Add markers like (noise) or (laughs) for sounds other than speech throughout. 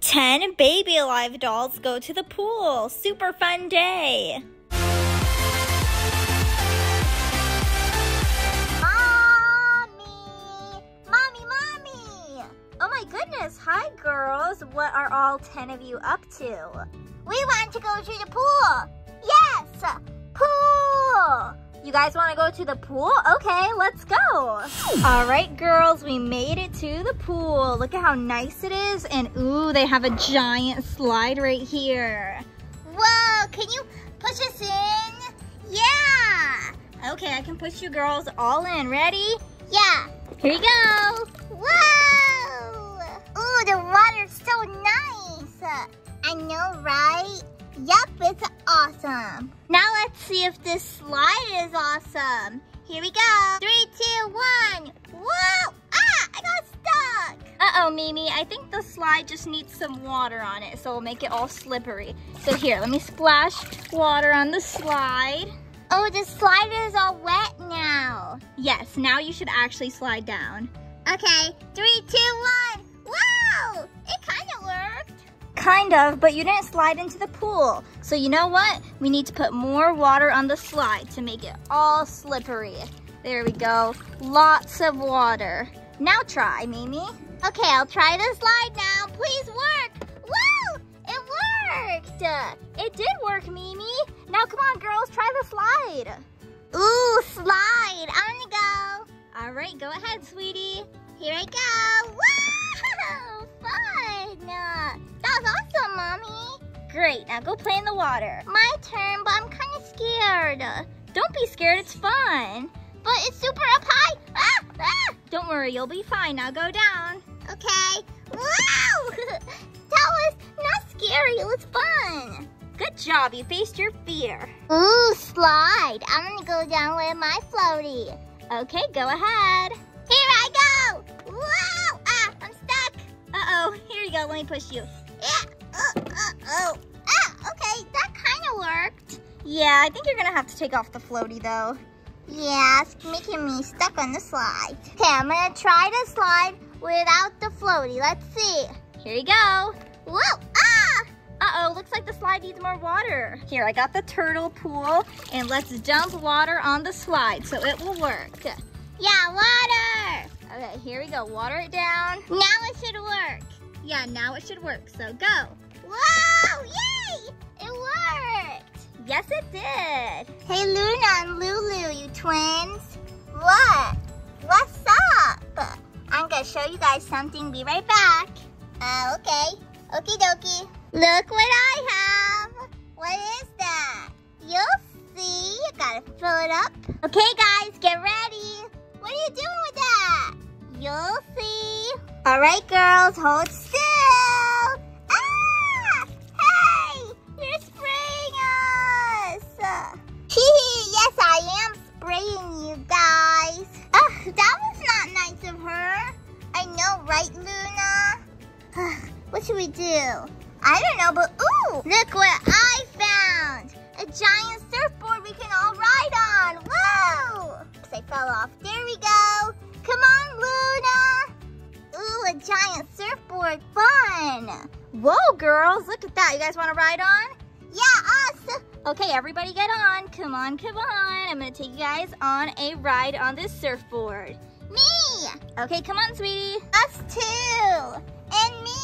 10 baby alive dolls go to the pool. Super fun day. Mommy! Mommy, mommy! Oh my goodness, hi girls. What are all 10 of you up to? We want to go to the pool. Yes. You guys want to go to the pool? Okay, let's go. All right, girls, we made it to the pool. Look at how nice it is. And ooh, they have a giant slide right here. Whoa, can you push us in? Yeah. Okay, I can push you girls all in. Ready? Yeah. Here you go. Whoa. Ooh, the water's so nice. I know, right? Yep, it's awesome. Now let's see if this slide is awesome. Here we go. Three, two, one. Whoa! Ah, I got stuck. Uh-oh, Mimi. I think the slide just needs some water on it, so we'll make it all slippery. So here, let me splash water on the slide. Oh, the slide is all wet now. Yes, now you should actually slide down. Okay, three, two, one. Whoa! It kind. Kind of, but you didn't slide into the pool. So you know what? We need to put more water on the slide to make it all slippery. There we go. Lots of water. Now try, Mimi. Okay, I'll try the slide now. Please work. Woo! It worked. It did work, Mimi. Now come on, girls, try the slide. Ooh, slide. I'm gonna go. All right, go ahead, sweetie. Here I go. Mommy. Great, now go play in the water. My turn, but I'm kind of scared. Don't be scared, it's fun. But it's super up high. Ah! Ah! Don't worry, you'll be fine. Now go down. Okay. Wow! (laughs) that was not scary, it was fun. Good job, you faced your fear. Ooh, slide. I'm gonna go down with my floaty. Okay, go ahead. Here I go! Wow! Ah, I'm stuck. Uh-oh, here you go, let me push you. Oh. Ah, okay, that kind of worked. Yeah, I think you're gonna have to take off the floaty though. Yeah, it's making me stuck on the slide. Okay, I'm gonna try to slide without the floaty. Let's see. Here you go. Whoa, ah! Uh-oh, looks like the slide needs more water. Here, I got the turtle pool, and let's dump water on the slide so it will work. Yeah, water! Okay, here we go. Water it down. Now it should work. Yeah, now it should work, so go. Whoa, yay! It worked! Yes, it did. Hey, Luna and Lulu, you twins. What? What's up? I'm gonna show you guys something. Be right back. Uh, okay. Okie dokie. Look what I have. What is that? You'll see. You gotta fill it up. Okay, guys, get ready. What are you doing with that? You'll see. All right, girls, hold still. Do? I don't know, but ooh, look what I found. A giant surfboard we can all ride on. Whoa! Oops, I fell off. There we go. Come on, Luna. Ooh, a giant surfboard. Fun. Whoa, girls, look at that. You guys want to ride on? Yeah, us. Okay, everybody get on. Come on, come on. I'm going to take you guys on a ride on this surfboard. Me. Okay, come on, sweetie. Us too. And me.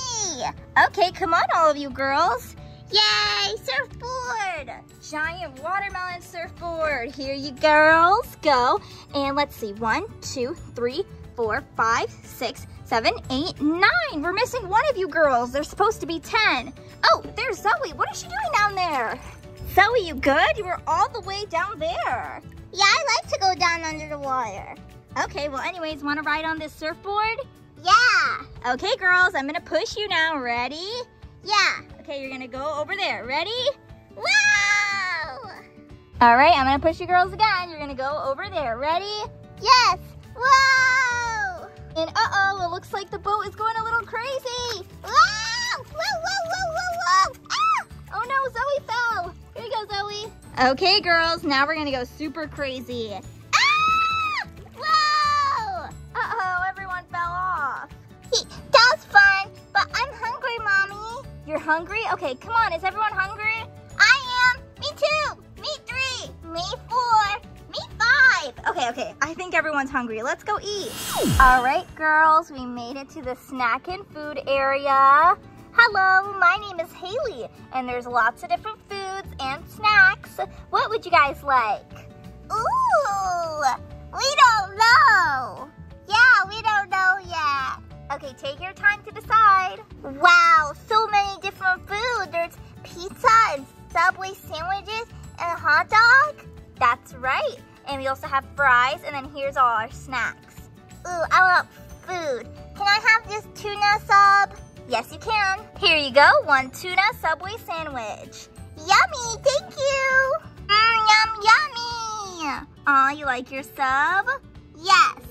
Okay, come on, all of you girls. Yay, surfboard. Giant watermelon surfboard. Here you girls go. And let's see, one, two, three, four, five, six, seven, eight, nine. We're missing one of you girls. There's supposed to be 10. Oh, there's Zoe. What is she doing down there? Zoe, you good? You were all the way down there. Yeah, I like to go down under the water. Okay, well anyways, want to ride on this surfboard? Yeah. Okay, girls, I'm gonna push you now. Ready? Yeah. Okay, you're gonna go over there. Ready? Wow! All right, I'm gonna push you girls again. You're gonna go over there. Ready? Yes. Whoa! And uh-oh, it looks like the boat is going a little crazy. Ah! Oh no, Zoe fell. Here you go, Zoe. Okay, girls, now we're gonna go super crazy. Hungry? Okay, come on. Is everyone hungry? I am. Me too. Me three. Me four. Me five. Okay, okay. I think everyone's hungry. Let's go eat. All right, girls. We made it to the snack and food area. Hello, my name is Haley, and there's lots of different foods and snacks. What would you guys like? Ooh, decide. Wow, so many different food. There's pizza and Subway sandwiches and a hot dog. That's right. And we also have fries, and then here's all our snacks. Ooh, I want food. Can I have this tuna sub? Yes, you can. Here you go, one tuna Subway sandwich. Yummy, thank you. Mmm, yum, yummy. Aw, you like your sub? Yes.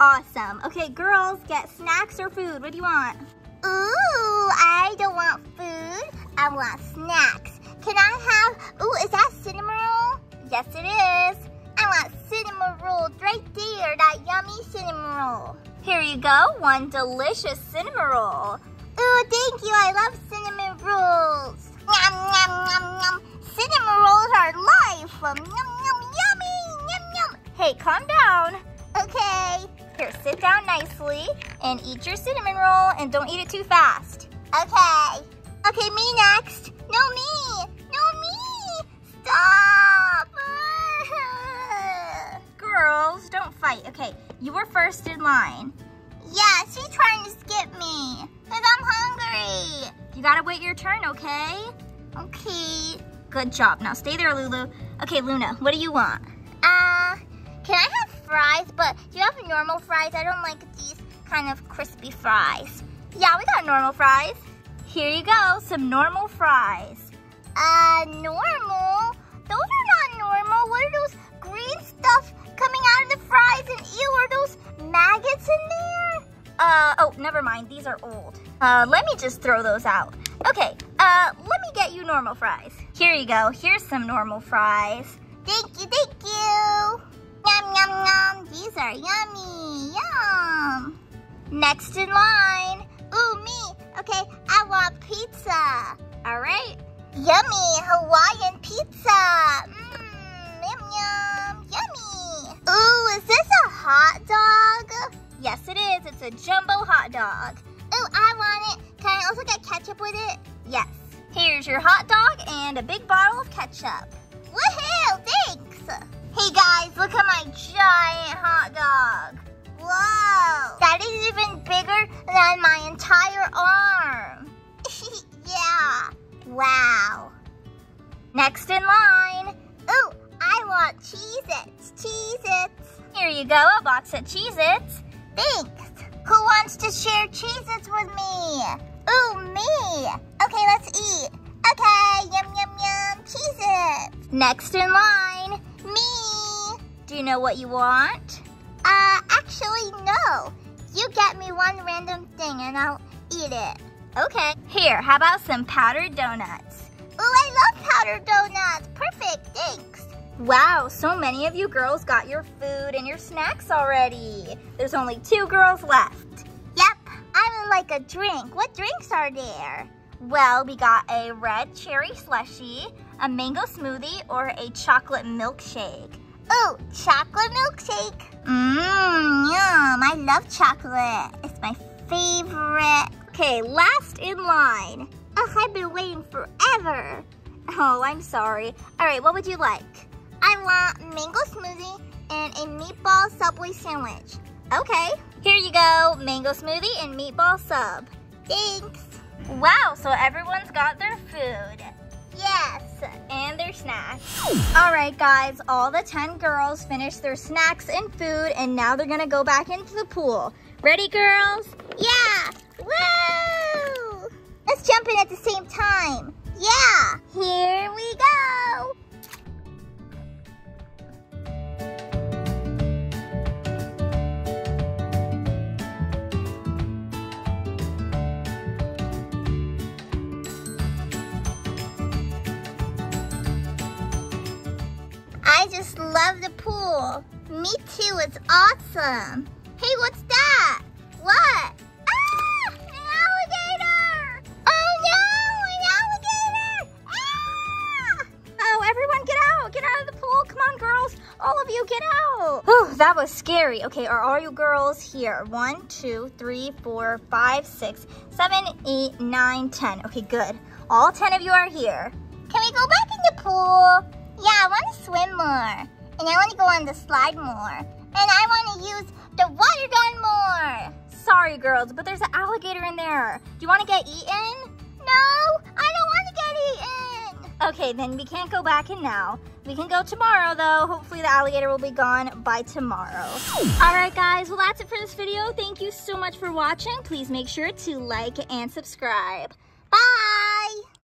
Awesome. Okay, girls, get snacks or food. What do you want? Ooh, I don't want food. I want snacks. Can I have, ooh, is that cinnamon roll? Yes, it is. I want cinnamon rolls right there, that yummy cinnamon roll. Here you go, one delicious cinnamon roll. Ooh, thank you. I love cinnamon rolls. Yum, yum, yum, yum. Cinnamon rolls are life. Um, yum, yum, yummy. Yum, yum. Hey, calm down. Down nicely and eat your cinnamon roll and don't eat it too fast. Okay. Okay, me next. No, me. No, me. Stop. (laughs) Girls, don't fight. Okay, you were first in line. Yeah, she's trying to skip me. Because I'm hungry. You gotta wait your turn, okay? Okay. Good job. Now stay there, Lulu. Okay, Luna, what do you want? Fries? But do you have normal fries? I don't like these kind of crispy fries. Yeah, we got normal fries. Here you go, some normal fries. Uh, normal? Those are not normal. What are those green stuff coming out of the fries? And ew, are those maggots in there? Uh, oh, never mind. These are old. Uh, let me just throw those out. Okay, uh, let me get you normal fries. Here you go. Here's some normal fries. Are yummy. Yum. Next in line. Ooh, me. Okay, I want pizza. All right. Yummy Hawaiian pizza. Mmm, yum, yum, yummy. Ooh, is this a hot dog? Yes, it is. It's a jumbo hot dog. Ooh, I want it. Can I also get ketchup with it? Yes. Here's your hot dog and a big bottle of ketchup. Woohoo, thanks. Hey guys, look at my giant hot dog. Whoa, that is even bigger than my entire arm. (laughs) yeah, wow. Next in line. Ooh, I want Cheez-Its, Cheez-Its. Here you go, a box of Cheez-Its. Thanks. Who wants to share Cheez-Its with me? Ooh, me. Okay, let's eat. Okay, yum, yum, yum, Cheez-Its. Next in line. Do you know what you want? Uh, actually, no. You get me one random thing and I'll eat it. Okay. Here, how about some powdered donuts? Ooh, I love powdered donuts. Perfect, thanks. Wow, so many of you girls got your food and your snacks already. There's only two girls left. Yep, I would like a drink. What drinks are there? Well, we got a red cherry slushy, a mango smoothie, or a chocolate milkshake. Ooh, chocolate milkshake. Mmm, yum. I love chocolate. It's my favorite. Okay, last in line. Ugh, I've been waiting forever. Oh, I'm sorry. All right, what would you like? I want mango smoothie and a meatball Subway sandwich. Okay, here you go, mango smoothie and meatball sub. Thanks. Wow, so everyone's got their food. Yes, and their snacks. All right, guys, all the 10 girls finished their snacks and food, and now they're gonna go back into the pool. Ready, girls? Yeah, woo! Let's jump in at the same time. Yeah, here we go. Me too, it's awesome. Hey, what's that? What? Ah, an alligator! Oh no, an alligator! Ah! Oh, everyone get out, get out of the pool. Come on, girls, all of you get out. Oh, that was scary. Okay, are all you girls here? One, two, three, four, five, six, seven, eight, nine, ten. Okay, good. All ten of you are here. Can we go back in the pool? Yeah, I want to swim more. And I want to go on the slide more. And I want to use the water gun more. Sorry, girls, but there's an alligator in there. Do you want to get eaten? No, I don't want to get eaten. Okay, then we can't go back in now. We can go tomorrow, though. Hopefully the alligator will be gone by tomorrow. All right, guys, well, that's it for this video. Thank you so much for watching. Please make sure to like and subscribe.